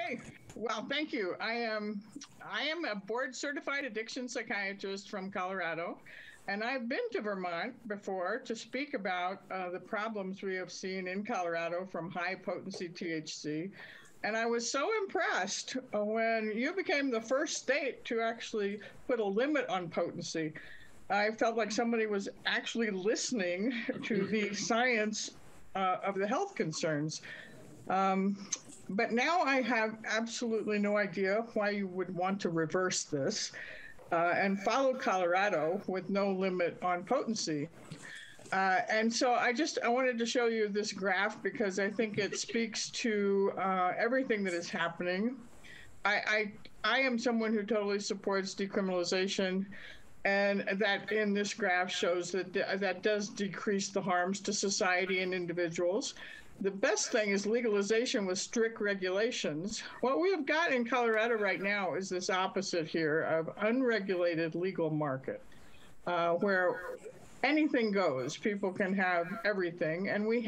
Okay, well, thank you. I am I am a board certified addiction psychiatrist from Colorado, and I've been to Vermont before to speak about uh, the problems we have seen in Colorado from high potency THC. And I was so impressed when you became the first state to actually put a limit on potency. I felt like somebody was actually listening to the science uh, of the health concerns. Um, but now I have absolutely no idea why you would want to reverse this uh, and follow Colorado with no limit on potency. Uh, and so I just I wanted to show you this graph because I think it speaks to uh, everything that is happening. I, I I am someone who totally supports decriminalization, and that in this graph shows that that does decrease the harms to society and individuals the best thing is legalization with strict regulations. What we have got in Colorado right now is this opposite here of unregulated legal market, uh, where anything goes. People can have everything, and we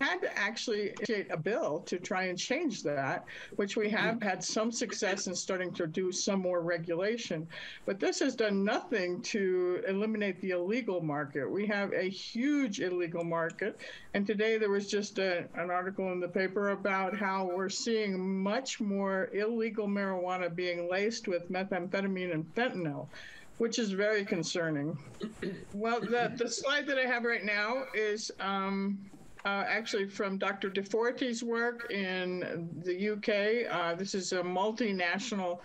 had to actually initiate a bill to try and change that, which we have had some success in starting to do some more regulation. But this has done nothing to eliminate the illegal market. We have a huge illegal market. And today there was just a, an article in the paper about how we're seeing much more illegal marijuana being laced with methamphetamine and fentanyl which is very concerning. Well, the, the slide that I have right now is um, uh, actually from Dr. Di Forti's work in the UK. Uh, this is a multinational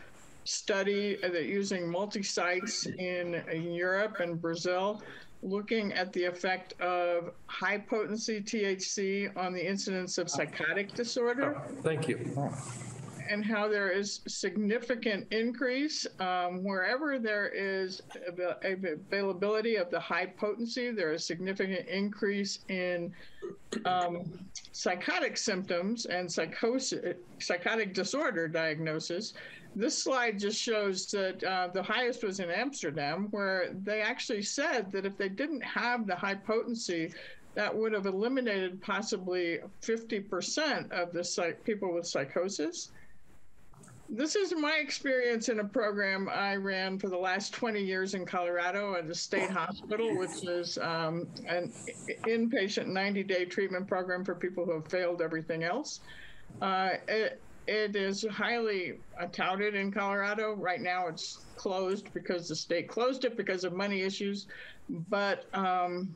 study that using multi-sites in, in Europe and Brazil looking at the effect of high potency THC on the incidence of psychotic disorder. Thank you and how there is significant increase um, wherever there is availability of the high potency. There is significant increase in um, psychotic symptoms and psychosis, psychotic disorder diagnosis. This slide just shows that uh, the highest was in Amsterdam, where they actually said that if they didn't have the high potency, that would have eliminated possibly 50% of the people with psychosis this is my experience in a program I ran for the last 20 years in Colorado at a state hospital, which is um, an inpatient 90 day treatment program for people who have failed everything else. Uh, it, it is highly touted in Colorado. Right now, it's closed because the state closed it because of money issues. But um,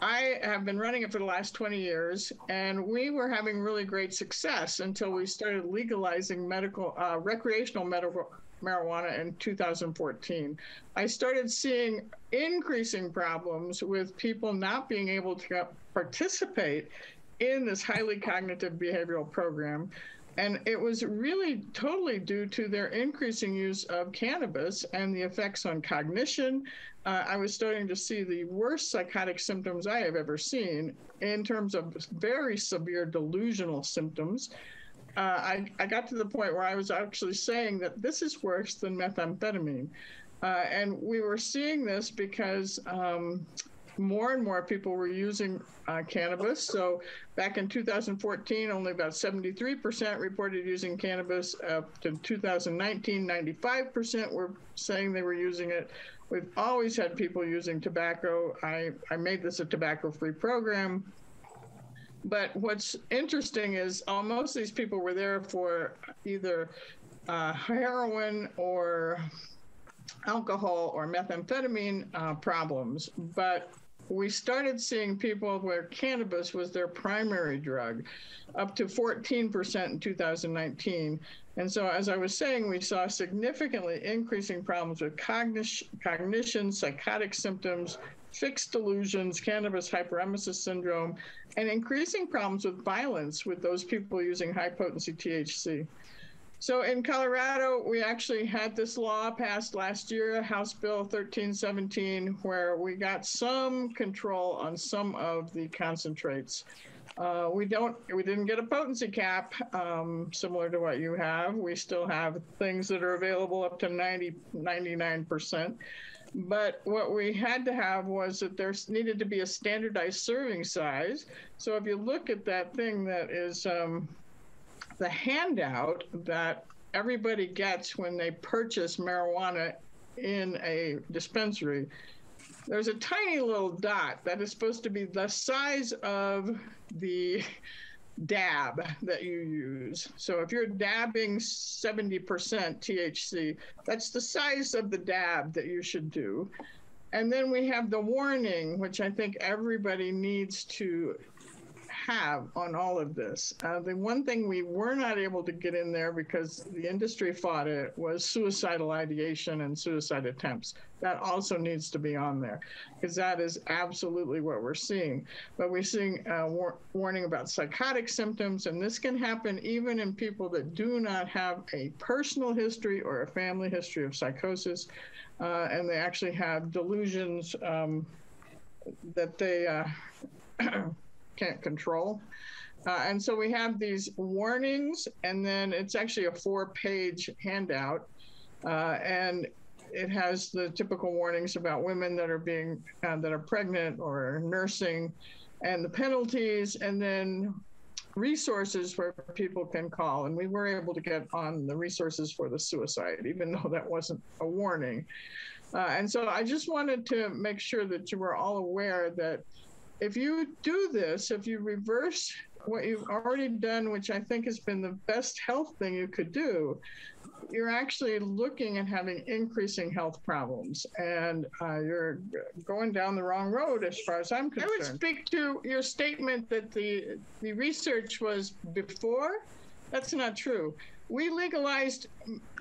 I have been running it for the last 20 years, and we were having really great success until we started legalizing medical, uh, recreational medical marijuana in 2014. I started seeing increasing problems with people not being able to participate in this highly cognitive behavioral program and it was really totally due to their increasing use of cannabis and the effects on cognition. Uh, I was starting to see the worst psychotic symptoms I have ever seen in terms of very severe delusional symptoms. Uh, I, I, got to the point where I was actually saying that this is worse than methamphetamine. Uh, and we were seeing this because um, more and more people were using uh, cannabis. So back in 2014, only about 73% reported using cannabis. Up to 2019, 95% were saying they were using it. We've always had people using tobacco. I, I made this a tobacco free program. But what's interesting is almost these people were there for either uh, heroin or alcohol or methamphetamine uh, problems. But we started seeing people where cannabis was their primary drug, up to 14% in 2019. And so, as I was saying, we saw significantly increasing problems with cognition, cognition psychotic symptoms, fixed delusions, cannabis hyperemesis syndrome, and increasing problems with violence with those people using high potency THC. So in Colorado, we actually had this law passed last year, House Bill 1317, where we got some control on some of the concentrates. Uh, we don't, we didn't get a potency cap um, similar to what you have. We still have things that are available up to 90, 99%. But what we had to have was that there needed to be a standardized serving size. So if you look at that thing that is um, the handout that everybody gets when they purchase marijuana in a dispensary, there's a tiny little dot that is supposed to be the size of the dab that you use. So if you're dabbing 70% THC, that's the size of the dab that you should do. And then we have the warning, which I think everybody needs to have on all of this. Uh, the one thing we were not able to get in there because the industry fought it was suicidal ideation and suicide attempts. That also needs to be on there because that is absolutely what we're seeing. But we're seeing uh, war- warning about psychotic symptoms, and this can happen even in people that do not have a personal history or a family history of psychosis, uh, and they actually have delusions um, that they. Uh, can't control. Uh, and so we have these warnings, and then it's actually a four page handout. Uh, and it has the typical warnings about women that are being uh, that are pregnant or nursing and the penalties and then resources where people can call and we were able to get on the resources for the suicide even though that wasn't a warning uh, and so i just wanted to make sure that you were all aware that if you do this, if you reverse what you've already done, which I think has been the best health thing you could do, you're actually looking at having increasing health problems, and uh, you're going down the wrong road as far as I'm concerned. I would speak to your statement that the the research was before. That's not true. We legalized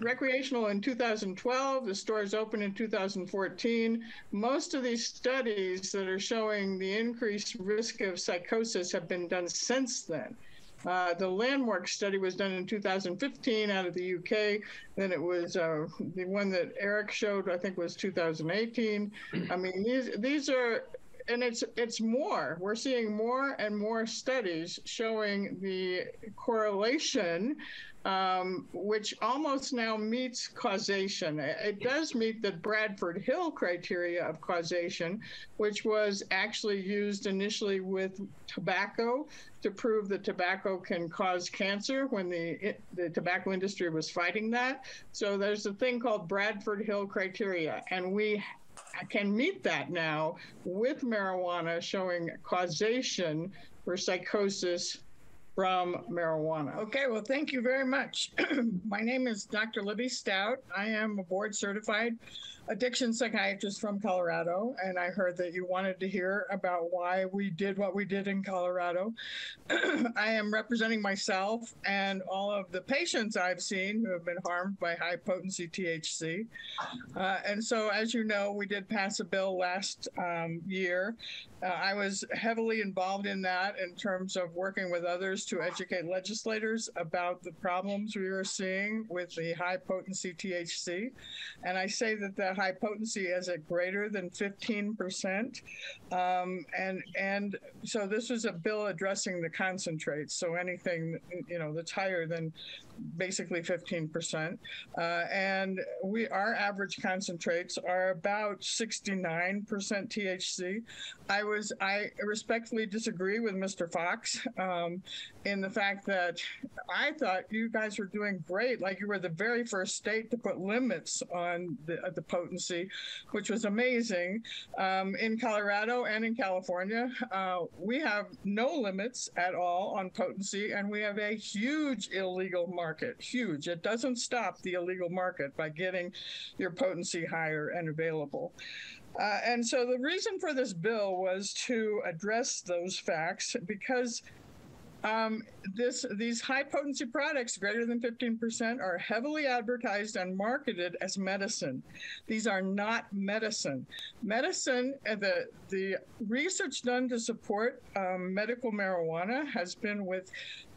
recreational in 2012. The stores opened in 2014. Most of these studies that are showing the increased risk of psychosis have been done since then. Uh, the landmark study was done in 2015 out of the UK. Then it was uh, the one that Eric showed, I think, was 2018. I mean, these these are and it's it's more. We're seeing more and more studies showing the correlation um, which almost now meets causation. It does meet the Bradford Hill criteria of causation, which was actually used initially with tobacco to prove that tobacco can cause cancer when the, the tobacco industry was fighting that. So there's a thing called Bradford Hill criteria, and we can meet that now with marijuana showing causation for psychosis from marijuana. Okay, well, thank you very much. My name is Dr. Libby Stuyt. I am a board certified addiction psychiatrist from Colorado, and I heard that you wanted to hear about why we did what we did in Colorado. I am representing myself and all of the patients I've seen who have been harmed by high potency THC. Uh, and so, as you know, we did pass a bill last um, year. Uh, I was heavily involved in that in terms of working with others to educate legislators about the problems we were seeing with the high potency THC. And I say that the high potency is at greater than 15%. Um, and, and so this is a bill addressing the concentrates. So anything, you know, that's higher than basically 15%. Uh, and we our average concentrates are about 69% THC. I was I respectfully disagree with Mr. Fox um, in the fact that I thought you guys were doing great. Like you were the very first state to put limits on the, the potency, which was amazing. Um, in Colorado and in California, uh, we have no limits at all on potency, and we have a huge illegal market market, huge. It doesn't stop the illegal market by getting your potency higher and available. Uh, and so the reason for this bill was to address those facts because um, this these high potency products greater than 15% are heavily advertised and marketed as medicine. These are not medicine. Medicine, uh, the the research done to support um, medical marijuana has been with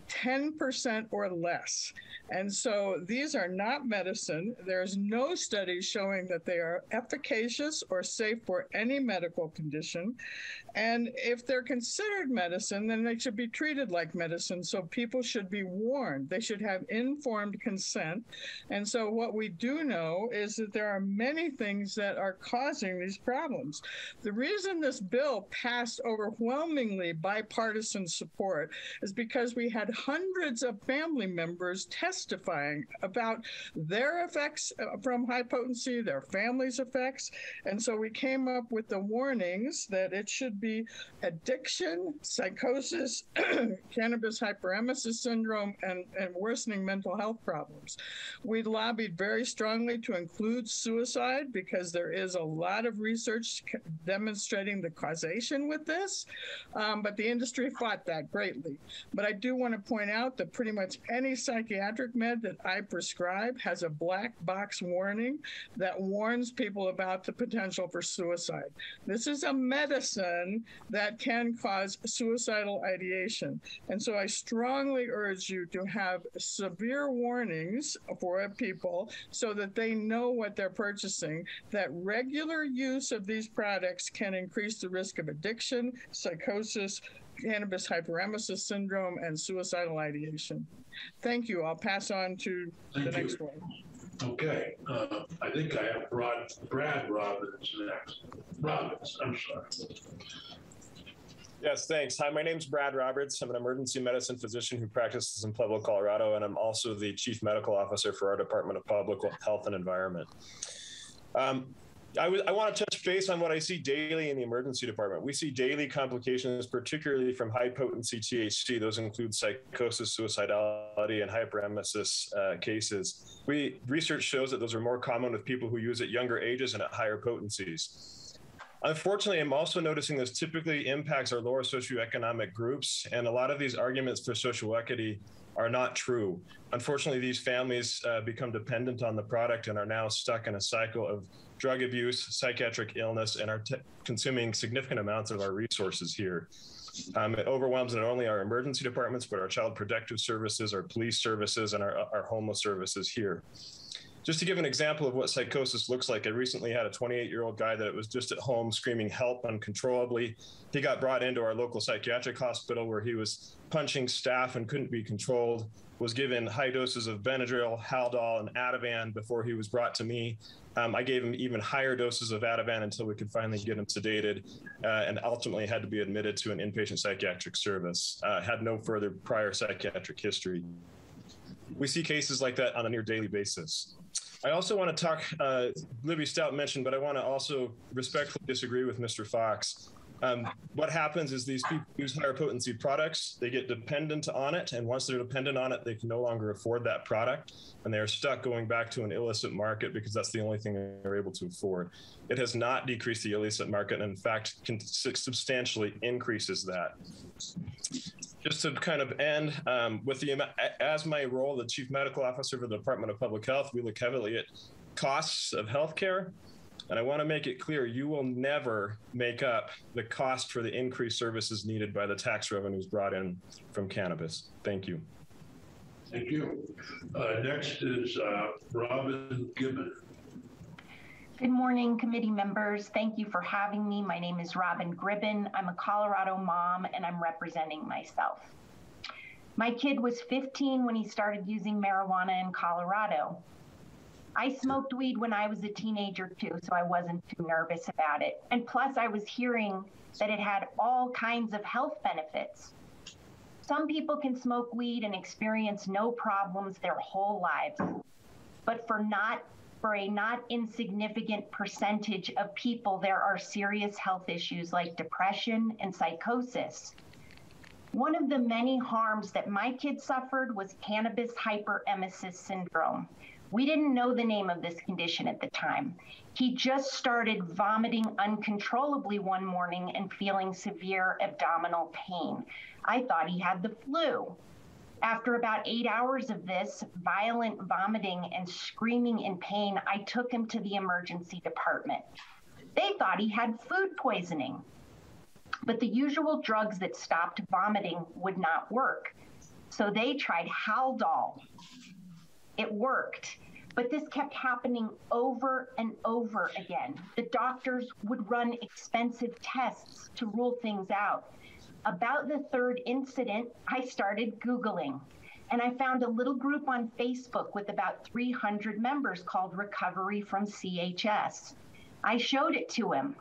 10% or less. And so these are not medicine. There's no study showing that they are efficacious or safe for any medical condition. And if they're considered medicine, then they should be treated like medicine. So people should be warned. They should have informed consent. And so what we do know is that there are many things that are causing these problems. The reason this bill passed overwhelmingly bipartisan support is because we had hundreds of family members testifying about their effects uh, from high potency, their family's effects. And so we came up with the warnings that it should be addiction, psychosis, cannabis hyperemesis syndrome, and, and worsening mental health problems. We lobbied very strongly to include suicide because there is a lot of research demonstrating the causation with this. Um, but the industry fought that greatly. But I do want to point out that pretty much any psychiatric med that I prescribe has a black box warning that warns people about the potential for suicide. This is a medicine that can cause suicidal ideation. And so I strongly urge you to have severe warnings for people so that they know what they're purchasing, that regular use of these products can increase the risk of addiction, psychosis, cannabis hyperemesis syndrome, and suicidal ideation. Thank you. I'll pass on to Thank the next one. Okay, uh, I think I have Brad, Brad Robbins next. Robbins, I'm sorry. Yes, thanks. Hi, my name is Brad Roberts. I'm an emergency medicine physician who practices in Pueblo, Colorado, and I'm also the chief medical officer for our Department of Public Health and Environment. Um, I, w- I want to touch base on what I see daily in the emergency department. We see daily complications, particularly from high potency THC. Those include psychosis, suicidality, and hyperemesis uh, cases. We research shows that those are more common with people who use at younger ages and at higher potencies. Unfortunately, I'm also noticing this typically impacts our lower socioeconomic groups, and a lot of these arguments for social equity are not true. Unfortunately, these families uh, become dependent on the product and are now stuck in a cycle of drug abuse, psychiatric illness, and are t- consuming significant amounts of our resources here. Um, it overwhelms not only our emergency departments, but our child protective services, our police services, and our, our homeless services here. Just to give an example of what psychosis looks like, I recently had a 28 year old guy that was just at home screaming help uncontrollably. He got brought into our local psychiatric hospital where he was punching staff and couldn't be controlled, was given high doses of Benadryl, Haldol, and Ativan before he was brought to me. Um, I gave him even higher doses of Ativan until we could finally get him sedated, uh, and ultimately had to be admitted to an inpatient psychiatric service. Uh, had no further prior psychiatric history. We see cases like that on a near daily basis. I also want to talk, uh, Libby Stuyt mentioned, but I want to also respectfully disagree with Mr. Fox. Um, what happens is these people use higher potency products, they get dependent on it, and once they're dependent on it, they can no longer afford that product, and they're stuck going back to an illicit market because that's the only thing they're able to afford. It has not decreased the illicit market, and in fact, can substantially increases that. Just to kind of end um, with the as my role, the chief medical officer for the Department of Public Health, we look heavily at costs of healthcare and I want to make it clear you will never make up the cost for the increased services needed by the tax revenues brought in from cannabis. Thank you. Thank you. Uh, next is uh, Robin Gibbon. Good morning, committee members. Thank you for having me. My name is Robin Gribben. I'm a Colorado mom and I'm representing myself. My kid was 15 when he started using marijuana in Colorado. I smoked weed when I was a teenager too, so I wasn't too nervous about it. And plus, I was hearing that it had all kinds of health benefits. Some people can smoke weed and experience no problems their whole lives. But for not for a not insignificant percentage of people, there are serious health issues like depression and psychosis. One of the many harms that my kid suffered was cannabis hyperemesis syndrome, we didn't know the name of this condition at the time. He just started vomiting uncontrollably one morning and feeling severe abdominal pain. I thought he had the flu. After about eight hours of this violent vomiting and screaming in pain, I took him to the emergency department. They thought he had food poisoning, but the usual drugs that stopped vomiting would not work. So they tried Haldol, it worked. But this kept happening over and over again. The doctors would run expensive tests to rule things out. About the third incident, I started Googling and I found a little group on Facebook with about 300 members called Recovery from CHS. I showed it to him.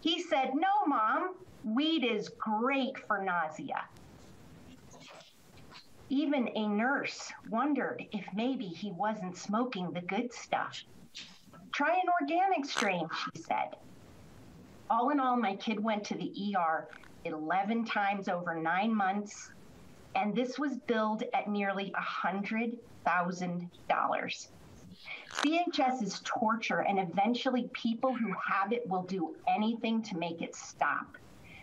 He said, No, mom, weed is great for nausea. Even a nurse wondered if maybe he wasn't smoking the good stuff. Try an organic strain, she said. All in all, my kid went to the ER 11 times over nine months, and this was billed at nearly $100,000. CHS is torture, and eventually, people who have it will do anything to make it stop.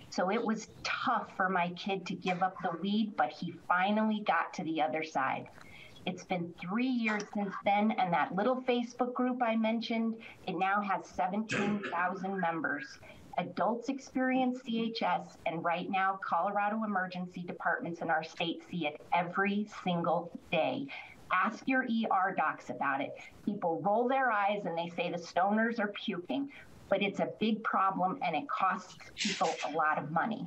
So it was tough for my kid to give up the weed, but he finally got to the other side. It's been three years since then, and that little Facebook group I mentioned, it now has 17,000 members. Adults experience CHS, and right now, Colorado emergency departments in our state see it every single day. Ask your ER docs about it. People roll their eyes and they say the stoners are puking, but it's a big problem and it costs people a lot of money.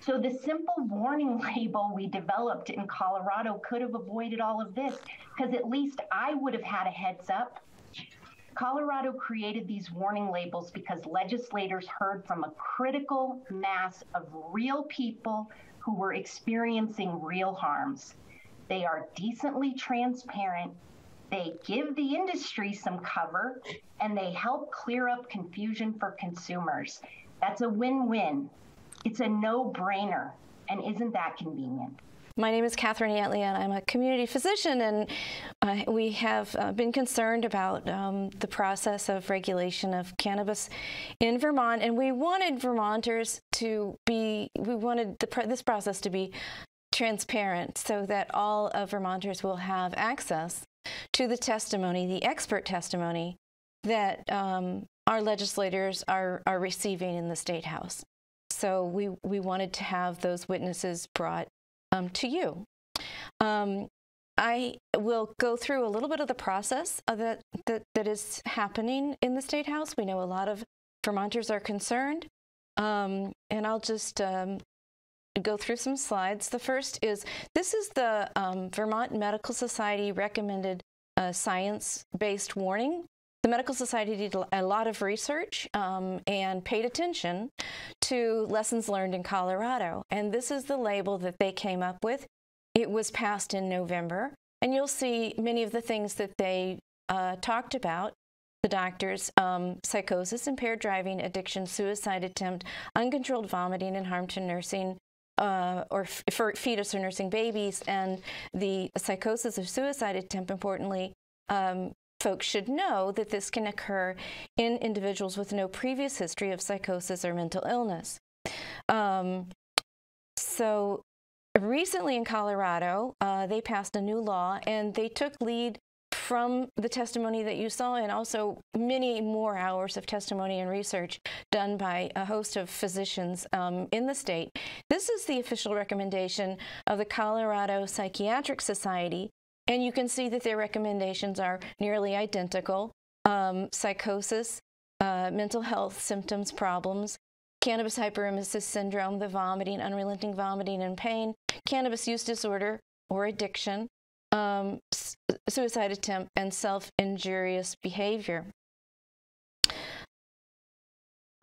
So the simple warning label we developed in Colorado could have avoided all of this because at least I would have had a heads up. Colorado created these warning labels because legislators heard from a critical mass of real people who were experiencing real harms. They are decently transparent. They give the industry some cover and they help clear up confusion for consumers. That's a win win. It's a no brainer. And isn't that convenient? My name is Catherine Antley, and I'm a community physician, and uh, we have uh, been concerned about um, the process of regulation of cannabis in Vermont, and we wanted Vermonters to be, we wanted the, this process to be transparent so that all of Vermonters will have access to the testimony, the expert testimony that um, our legislators are, are receiving in the State House. So we, we wanted to have those witnesses brought um, to you. Um, I will go through a little bit of the process of that, that, that is happening in the State House. We know a lot of Vermonters are concerned, um, and I'll just um, go through some slides. The first is this is the um, Vermont Medical Society recommended uh, science-based warning. The Medical Society did a lot of research um, and paid attention to lessons learned in Colorado. And this is the label that they came up with. It was passed in November. And you'll see many of the things that they uh, talked about the doctors um, psychosis, impaired driving, addiction, suicide attempt, uncontrolled vomiting, and harm to nursing, uh, or for fetus or nursing babies, and the psychosis or suicide attempt, importantly, um, folks should know that this can occur in individuals with no previous history of psychosis or mental illness. Um, so recently in Colorado, uh, they passed a new law and they took lead from the testimony that you saw and also many more hours of testimony and research done by a host of physicians um, in the state. This is the official recommendation of the Colorado Psychiatric Society, and you can see that their recommendations are nearly identical. Um, psychosis, uh, mental health symptoms, problems, cannabis hyperemesis syndrome, the vomiting, unrelenting vomiting and pain, cannabis use disorder or addiction, um, suicide attempt, and self injurious behavior.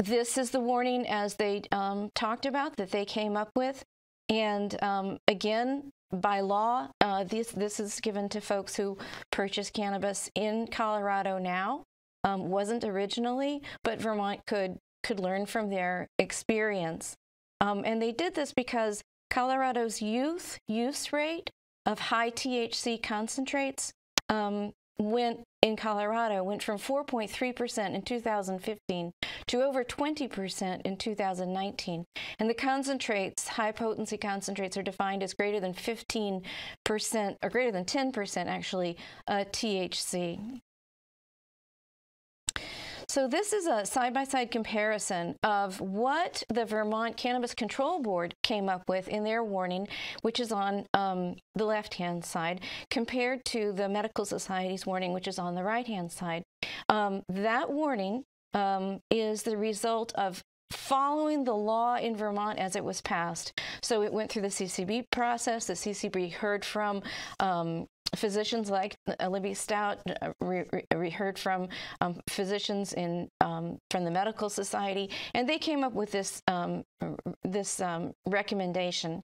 This is the warning as they um, talked about that they came up with. And um, again, by law, uh, this, this is given to folks who purchase cannabis in Colorado now. Um, wasn't originally, but Vermont could could learn from their experience. Um, and they did this because Colorado's youth use rate of high THC concentrates um, went in Colorado went from 4.3% in 2015 to over 20% in 2019. And the concentrates, high potency concentrates, are defined as greater than 15% or greater than 10% actually uh, THC. So this is a side-by-side comparison of what the Vermont Cannabis Control Board came up with in their warning, which is on um, the left-hand side, compared to the Medical Society's warning, which is on the right-hand side. Um, that warning um, is the result of following the law in Vermont as it was passed. So it went through the CCB process. The CCB heard from um, physicians like Olivia Stuyt, uh, we, we heard from um, physicians in um, from the medical society, and they came up with this um, this um, recommendation.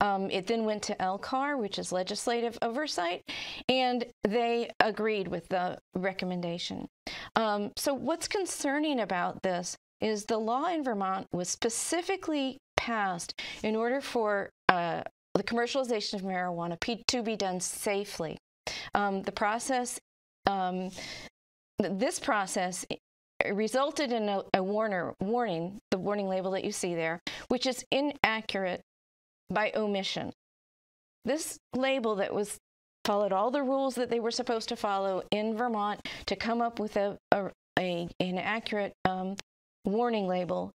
Um, it then went to LCAR, which is legislative oversight, and they agreed with the recommendation. Um, so, what's concerning about this is the law in Vermont was specifically passed in order for uh, the commercialization of marijuana to be done safely. Um, the process, um, this process resulted in a, a warner, warning, the warning label that you see there, which is inaccurate by omission. This label that was followed all the rules that they were supposed to follow in Vermont to come up with a, a, a an accurate um, warning label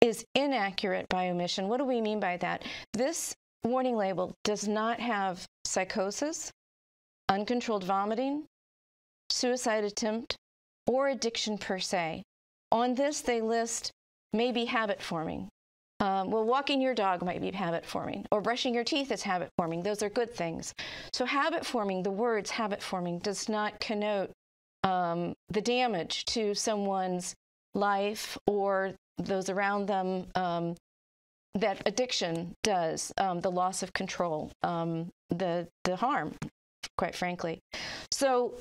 is inaccurate by omission. What do we mean by that? This warning label does not have psychosis, uncontrolled vomiting, suicide attempt, or addiction per se. On this, they list maybe habit forming. Um, well, walking your dog might be habit forming, or brushing your teeth is habit forming. Those are good things. So, habit forming, the words habit forming, does not connote um, the damage to someone's life or those around them um, that addiction does, um, the loss of control, um, the the harm, quite frankly. So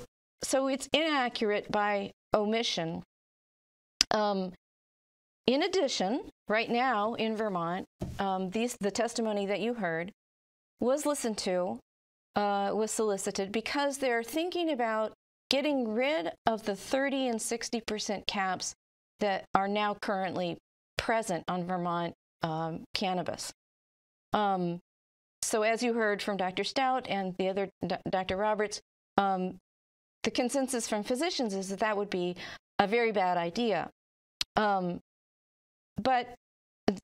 so it's inaccurate by omission. Um, in addition, right now in Vermont, um, these the testimony that you heard was listened to, uh, was solicited because they're thinking about getting rid of the 30 and 60 percent caps that are now currently present on Vermont um, cannabis. Um, so, as you heard from Dr. Stuyt and the other Dr. Roberts, um, the consensus from physicians is that that would be a very bad idea. Um, but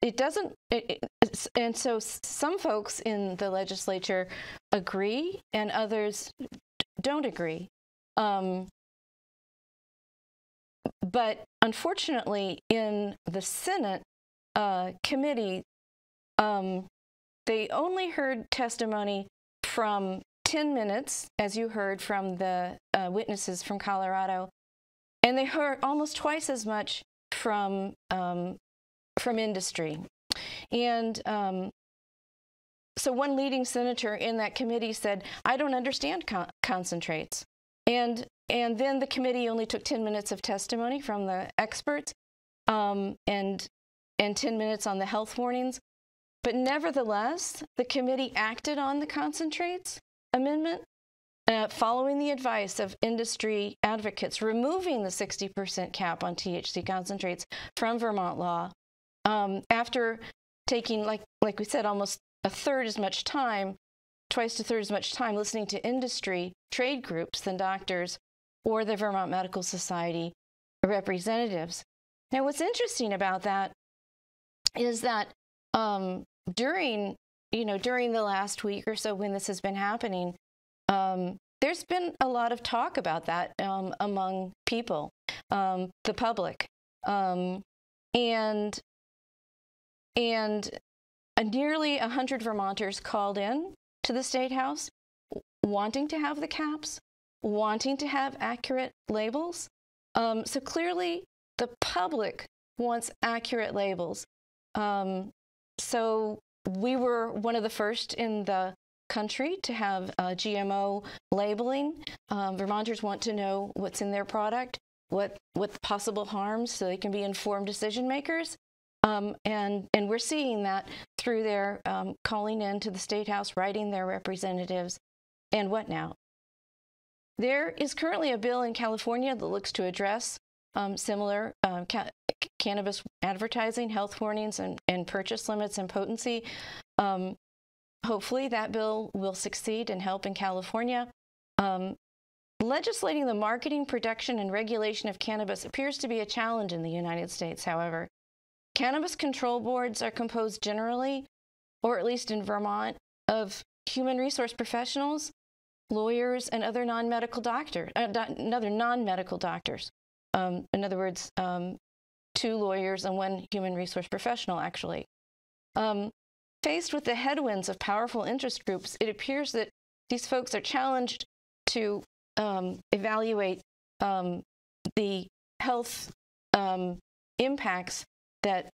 it doesn't, it, it, and so some folks in the legislature agree and others don't agree. Um, but unfortunately, in the Senate uh, committee, um, they only heard testimony from 10 minutes, as you heard from the uh, witnesses from Colorado, and they heard almost twice as much from um, from industry. And um, so one leading senator in that committee said, "I don't understand con- concentrates." And and then the committee only took 10 minutes of testimony from the experts um, and, and 10 minutes on the health warnings. But nevertheless, the committee acted on the concentrates amendment uh, following the advice of industry advocates, removing the 60% cap on THC concentrates from Vermont law um, after taking, like, like we said, almost a third as much time, twice a third as much time listening to industry trade groups than doctors or the Vermont Medical Society representatives. Now, what's interesting about that is that um, during you know during the last week or so when this has been happening, um, there's been a lot of talk about that um, among people, um, the public, um, and and nearly 100 Vermonters called in to the State House wanting to have the caps, wanting to have accurate labels. Um, so clearly, the public wants accurate labels. Um, so we were one of the first in the country to have uh, GMO labeling. Um, Vermonters want to know what's in their product, what what possible harms, so they can be informed decision makers. Um, and and we're seeing that through their um, calling in to the state house, writing their representatives, and what now? There is currently a bill in California that looks to address um, similar uh, ca cannabis advertising, health warnings, and, and, purchase limits and potency. Um, hopefully, that bill will succeed and help in California. Um, legislating the marketing, production, and regulation of cannabis appears to be a challenge in the United States, however. Cannabis control boards are composed generally, or at least in Vermont, of human resource professionals lawyers, and other non-medical doctors, uh, other non-medical doctors. Um, in other words, um, two lawyers and one human resource professional, actually. Um, faced with the headwinds of powerful interest groups, it appears that these folks are challenged to um, evaluate um, the health um, impacts that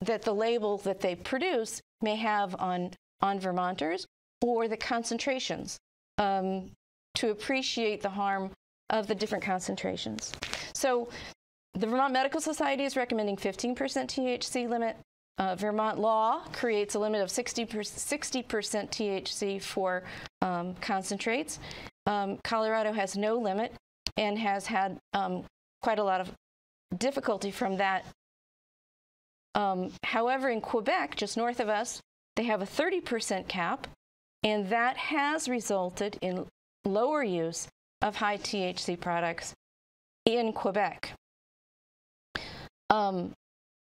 that the label that they produce may have on on Vermonters or the concentrations um, to appreciate the harm of the different concentrations. So the Vermont Medical Society is recommending 15% THC limit. Uh, Vermont law creates a limit of 60% 60% THC for um, concentrates. Um, Colorado has no limit and has had um, quite a lot of difficulty from that. Um, however, in Quebec, just north of us, they have a 30% cap, and that has resulted in lower use of high THC products in Quebec. Um,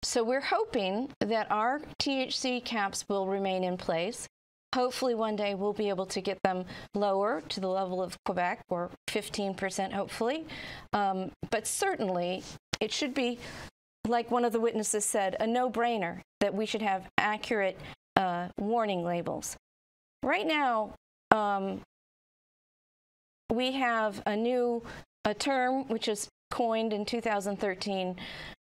so we're hoping that our THC caps will remain in place. Hopefully, one day we'll be able to get them lower to the level of Quebec, or 15%, hopefully. Um, but certainly, it should be, like one of the witnesses said, a no brainer that we should have accurate uh, warning labels. Right now, um, we have a new a term which is coined in 2013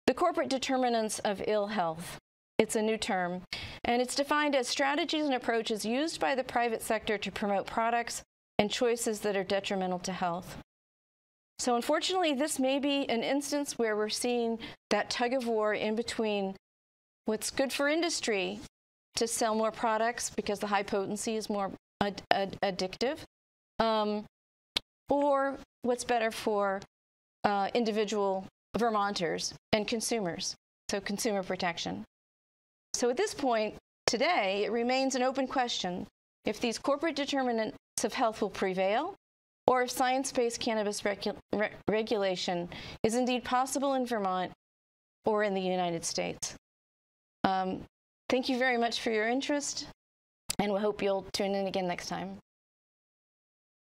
the corporate determinants of ill health. It's a new term, and it's defined as strategies and approaches used by the private sector to promote products and choices that are detrimental to health. So, unfortunately, this may be an instance where we're seeing that tug of war in between what's good for industry to sell more products because the high potency is more ad- ad- addictive, um, or what's better for uh, individual Vermonters and consumers, so consumer protection. So at this point, today, it remains an open question if these corporate determinants of health will prevail or if science based cannabis regu- re- regulation is indeed possible in Vermont or in the United States. Um, thank you very much for your interest, and we hope you'll tune in again next time.